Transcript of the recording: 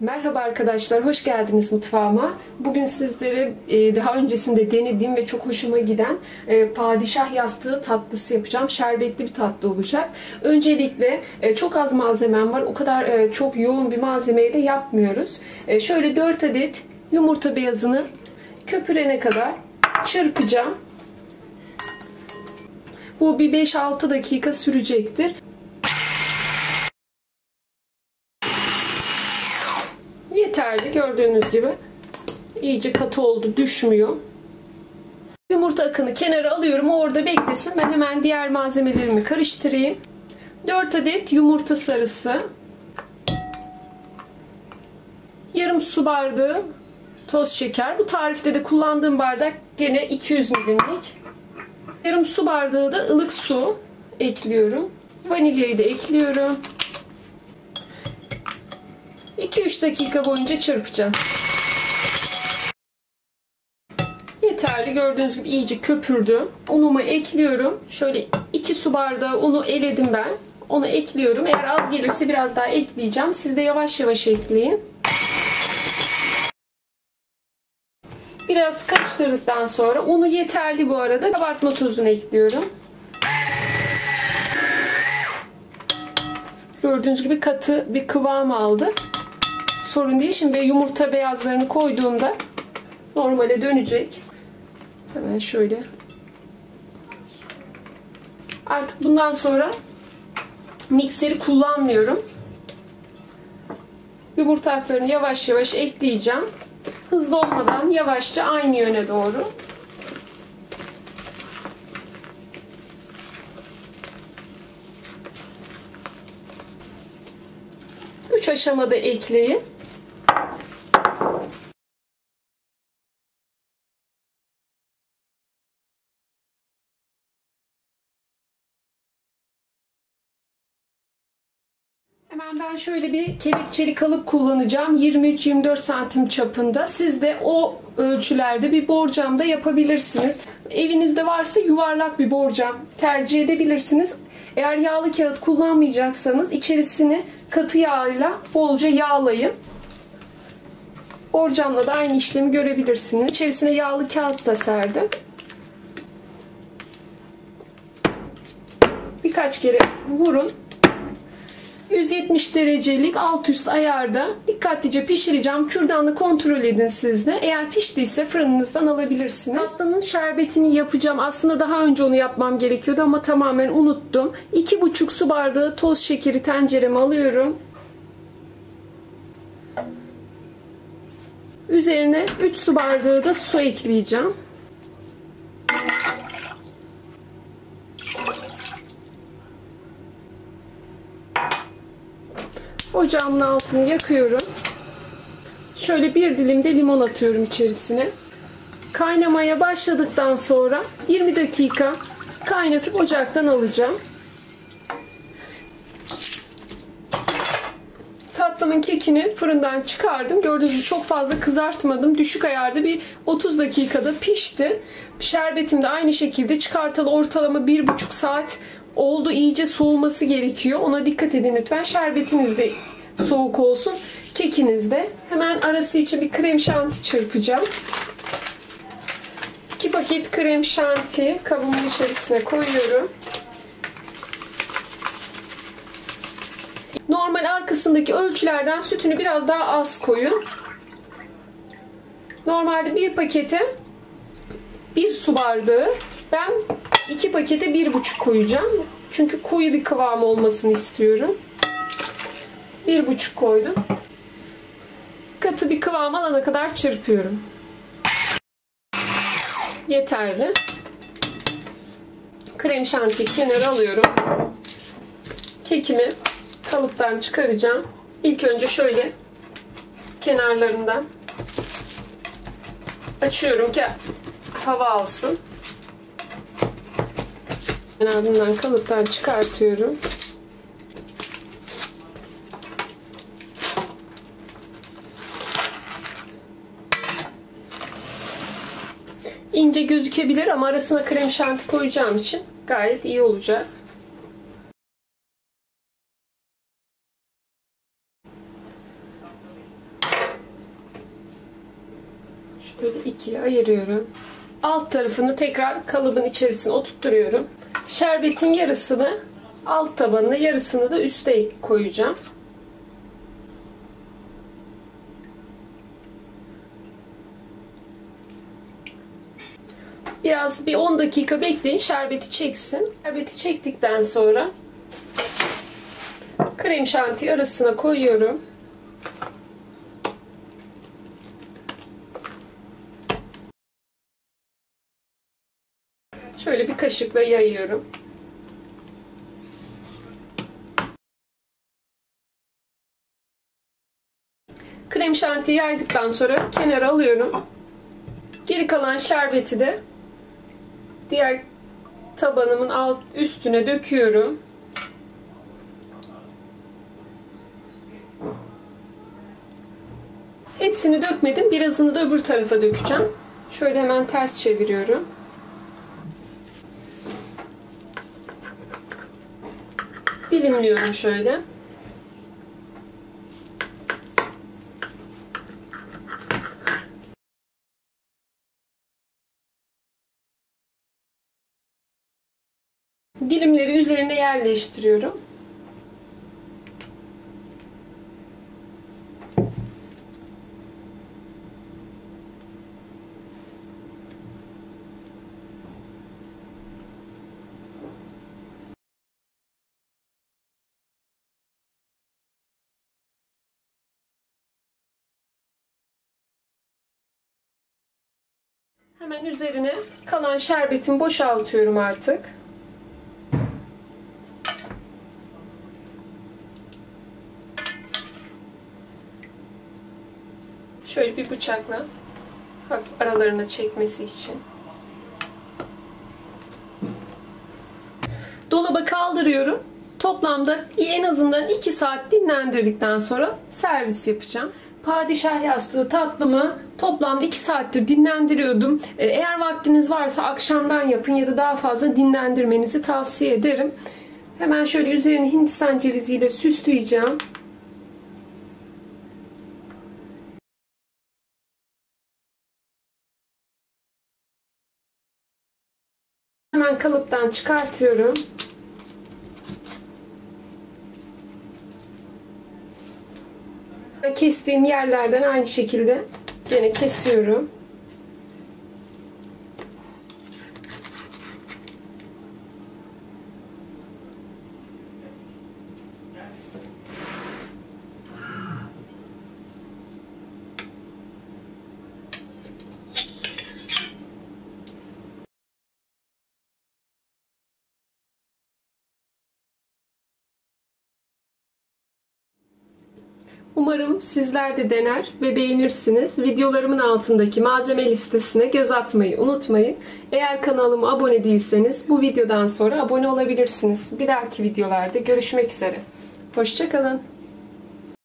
Merhaba arkadaşlar, hoş geldiniz mutfağıma. Bugün sizlere e, daha öncesinde denediğim ve çok hoşuma giden e, padişah yastığı tatlısı yapacağım. Şerbetli bir tatlı olacak. Öncelikle e, çok az malzemem var. O kadar çok yoğun bir malzemeyle yapmıyoruz. Şöyle 4 adet yumurta beyazını köpürene kadar çırpacağım. Bu bir 5-6 dakika sürecektir. yeterli. Gördüğünüz gibi iyice katı oldu. Düşmüyor. Yumurta akını kenara alıyorum. Orada beklesin. Ben hemen diğer malzemelerimi karıştırayım. 4 adet yumurta sarısı. Yarım su bardağı toz şeker. Bu tarifte de kullandığım bardak gene 200 milimlik. Yarım su bardağı da ılık su ekliyorum. Vanilyayı da ekliyorum. 2-3 dakika boyunca çırpacağım. Yeterli. Gördüğünüz gibi iyice köpürdü. Unumu ekliyorum. Şöyle 2 su bardağı unu eledim ben. Onu ekliyorum. Eğer az gelirse biraz daha ekleyeceğim. Siz de yavaş yavaş ekleyin. Biraz karıştırdıktan sonra unu yeterli bu arada. Kabartma tozunu ekliyorum. Gördüğünüz gibi katı bir kıvam aldı sorun değil. Şimdi yumurta beyazlarını koyduğumda normale dönecek. Hemen şöyle. Artık bundan sonra mikseri kullanmıyorum. Yumurta aklarını yavaş yavaş ekleyeceğim. Hızlı olmadan yavaşça aynı yöne doğru. Üç aşamada ekleyin. Hemen ben şöyle bir kelepçeli kalıp kullanacağım. 23-24 santim çapında. Siz de o ölçülerde bir borcam da yapabilirsiniz. Evinizde varsa yuvarlak bir borcam tercih edebilirsiniz. Eğer yağlı kağıt kullanmayacaksanız içerisini katı yağıyla bolca yağlayın. Borcamla da aynı işlemi görebilirsiniz. İçerisine yağlı kağıt da serdim. Birkaç kere vurun. 170 derecelik alt üst ayarda dikkatlice pişireceğim. Kürdanla kontrol edin siz de. Eğer piştiyse fırınınızdan alabilirsiniz. Tatlının şerbetini yapacağım. Aslında daha önce onu yapmam gerekiyordu ama tamamen unuttum. 2,5 su bardağı toz şekeri tencereme alıyorum. Üzerine 3 su bardağı da su ekleyeceğim. Ocağımın altını yakıyorum. Şöyle bir dilim de limon atıyorum içerisine. Kaynamaya başladıktan sonra 20 dakika kaynatıp ocaktan alacağım. Tatlımın kekini fırından çıkardım. Gördüğünüz gibi çok fazla kızartmadım. Düşük ayarda bir 30 dakikada pişti. Şerbetim de aynı şekilde çıkartalı ortalama 1,5 saat oldu. iyice soğuması gerekiyor. Ona dikkat edin lütfen. Şerbetiniz de soğuk olsun. Kekiniz de. Hemen arası için bir krem şanti çırpacağım. 2 paket krem şanti kabımın içerisine koyuyorum. Normal arkasındaki ölçülerden sütünü biraz daha az koyun. Normalde bir pakete bir su bardağı ben iki pakete bir buçuk koyacağım. Çünkü koyu bir kıvam olmasını istiyorum. Bir buçuk koydum. Katı bir kıvam alana kadar çırpıyorum. Yeterli. Krem şanti kenara alıyorum. Kekimi kalıptan çıkaracağım. İlk önce şöyle kenarlarından açıyorum ki hava alsın. Ben ardından kalıptan çıkartıyorum. ince gözükebilir ama arasına krem şanti koyacağım için gayet iyi olacak. Şöyle ikiye ayırıyorum. Alt tarafını tekrar kalıbın içerisine oturtturuyorum. Şerbetin yarısını alt tabanına yarısını da üste koyacağım. Biraz bir 10 dakika bekleyin şerbeti çeksin. Şerbeti çektikten sonra krem şanti arasına koyuyorum. Şöyle bir kaşıkla yayıyorum. Krem şantiyi yaydıktan sonra kenara alıyorum. Geri kalan şerbeti de diğer tabanımın alt üstüne döküyorum. Hepsini dökmedim. Birazını da öbür tarafa dökeceğim. Şöyle hemen ters çeviriyorum. Dilimliyorum şöyle. Dilimleri üzerine yerleştiriyorum. Hemen üzerine kalan şerbetimi boşaltıyorum artık. Şöyle bir bıçakla aralarına çekmesi için. Dolaba kaldırıyorum. Toplamda en azından 2 saat dinlendirdikten sonra servis yapacağım. Padişah yastığı tatlımı toplamda 2 saattir dinlendiriyordum. Ee, eğer vaktiniz varsa akşamdan yapın ya da daha fazla dinlendirmenizi tavsiye ederim. Hemen şöyle üzerine hindistan ceviziyle süsleyeceğim. Hemen kalıptan çıkartıyorum. Kestiğim yerlerden aynı şekilde yine kesiyorum. Umarım sizler de dener ve beğenirsiniz. Videolarımın altındaki malzeme listesine göz atmayı unutmayın. Eğer kanalıma abone değilseniz bu videodan sonra abone olabilirsiniz. Bir dahaki videolarda görüşmek üzere. Hoşçakalın.